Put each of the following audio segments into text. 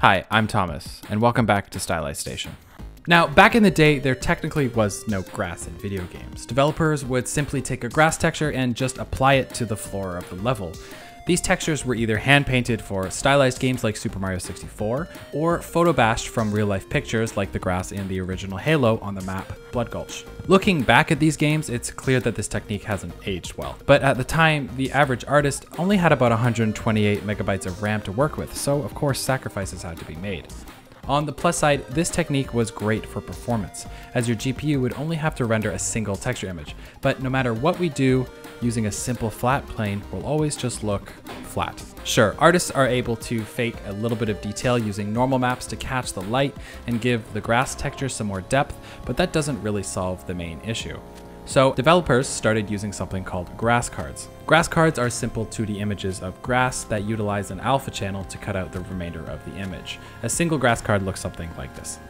Hi, I'm Thomas, and welcome back to Stylized Station. Now, back in the day, there technically was no grass in video games. Developers would simply take a grass texture and just apply it to the floor of the level. These textures were either hand painted for stylized games like Super Mario 64, or photobashed from real life pictures like the grass in the original Halo on the map Blood Gulch. Looking back at these games, it's clear that this technique hasn't aged well. But at the time, the average artist only had about 128 megabytes of RAM to work with, so of course sacrifices had to be made. On the plus side, this technique was great for performance, as your GPU would only have to render a single texture image. But no matter what we do, using a simple flat plane will always just look flat. Sure, artists are able to fake a little bit of detail using normal maps to catch the light and give the grass texture some more depth, but that doesn't really solve the main issue. So developers started using something called grass cards. Grass cards are simple 2D images of grass that utilize an alpha channel to cut out the remainder of the image. A single grass card looks something like this.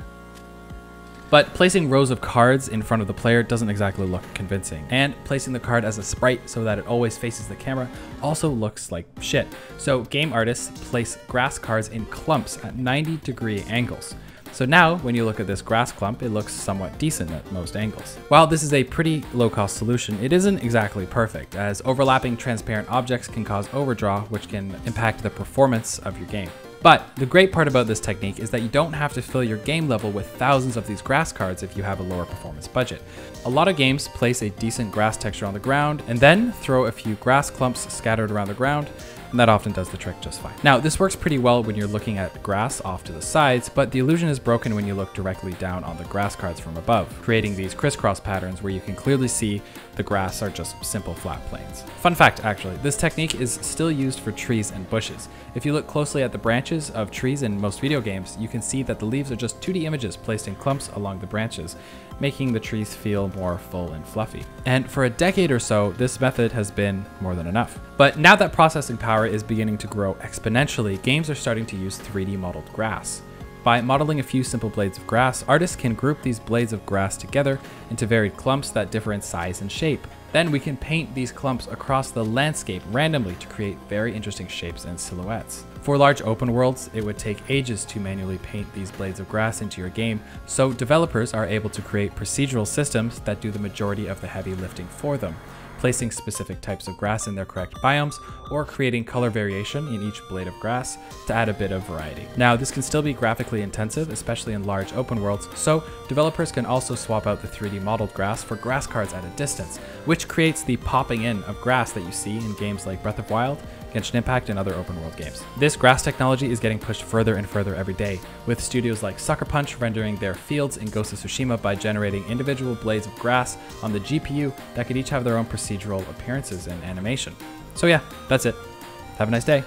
But placing rows of cards in front of the player doesn't exactly look convincing. And placing the card as a sprite so that it always faces the camera also looks like shit. So game artists place grass cards in clumps at 90 degree angles. So now, when you look at this grass clump, it looks somewhat decent at most angles. While this is a pretty low cost solution, it isn't exactly perfect, as overlapping transparent objects can cause overdraw, which can impact the performance of your game. But the great part about this technique is that you don't have to fill your game level with thousands of these grass cards if you have a lower performance budget. A lot of games place a decent grass texture on the ground and then throw a few grass clumps scattered around the ground, and that often does the trick just fine. Now, this works pretty well when you're looking at grass off to the sides, but the illusion is broken when you look directly down on the grass cards from above, creating these crisscross patterns where you can clearly see the grass are just simple flat planes. Fun fact, actually, this technique is still used for trees and bushes. If you look closely at the branches of trees in most video games, you can see that the leaves are just 2D images placed in clumps along the branches, making the trees feel more full and fluffy. And for a decade or so, this method has been more than enough. But now that processing power is beginning to grow exponentially, games are starting to use 3D modeled grass. By modeling a few simple blades of grass, artists can group these blades of grass together into varied clumps that differ in size and shape. Then we can paint these clumps across the landscape randomly to create very interesting shapes and silhouettes. For large open worlds, it would take ages to manually paint these blades of grass into your game, so developers are able to create procedural systems that do the majority of the heavy lifting for them placing specific types of grass in their correct biomes, or creating color variation in each blade of grass to add a bit of variety. Now, this can still be graphically intensive, especially in large open worlds, so developers can also swap out the 3D modeled grass for grass cards at a distance, which creates the popping in of grass that you see in games like Breath of Wild Genshin Impact, and other open world games. This grass technology is getting pushed further and further every day, with studios like Sucker Punch rendering their fields in Ghost of Tsushima by generating individual blades of grass on the GPU that could each have their own procedural appearances and animation. So yeah, that's it. Have a nice day.